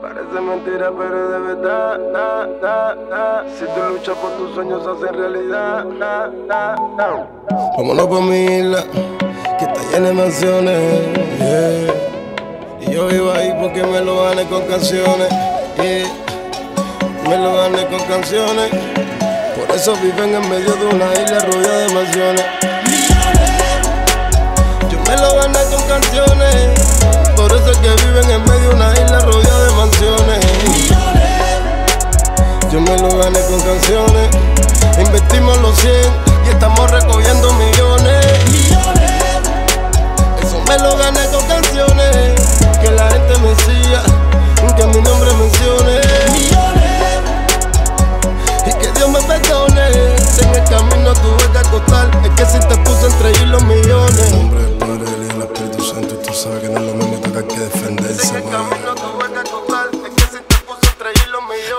Parece mentira, pero de verdad. Da, da, da. Si tú luchas por tus sueños, se hacen realidad. Da, da, da. Vámonos por mi isla, que está llena de mansiones. yeah. Y yo vivo ahí porque me lo gané con canciones. yeah. Me lo gané con canciones. Por eso viven en medio de una isla rodeada de mansiones. Yo me lo gané con canciones. Gané con canciones. Investimos los 100 y estamos recogiendo millones.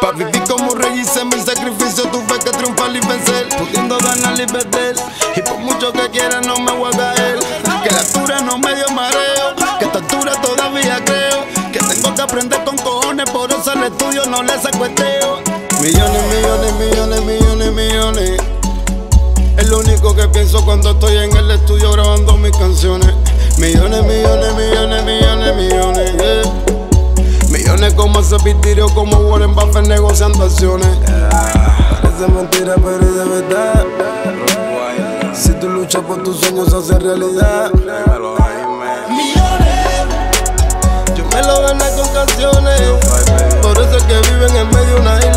Pa' vivir como rey hice mil sacrificios, tuve que triunfar y vencer, pudiendo ganar y perder. Y por mucho que quiera no me voy a caer. Que la altura no me dio mareo, que esta altura todavía creo. Que tengo que aprender con cojones, por eso al estudio no le cueteo. Millones, millones, millones, millones, millones. Es lo único que pienso cuando estoy en el estudio grabando mis canciones. Millones, millones, millones, millones. Yeah. Millones como ese pitirio, como Warren Buffett negociando acciones. Parece mentira, pero es de verdad. Si tú luchas por tus sueños, se hace realidad. Yo me lo gané con canciones. Por eso es que viven en medio de una isla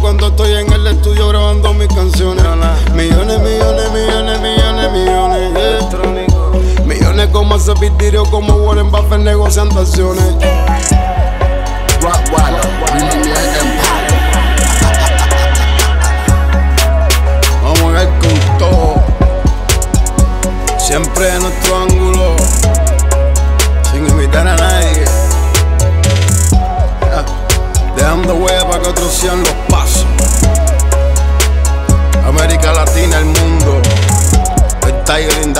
cuando estoy en el estudio grabando mis canciones. Millones, millones, millones, millones, millones. yeah. Millones como ese pitirio, como Warren Buffett negociando acciones. Empire. Vamos a ver con todo. Siempre nuestro Dejando huella para que otros sean los pasos. América Latina, el mundo. El Tiger in.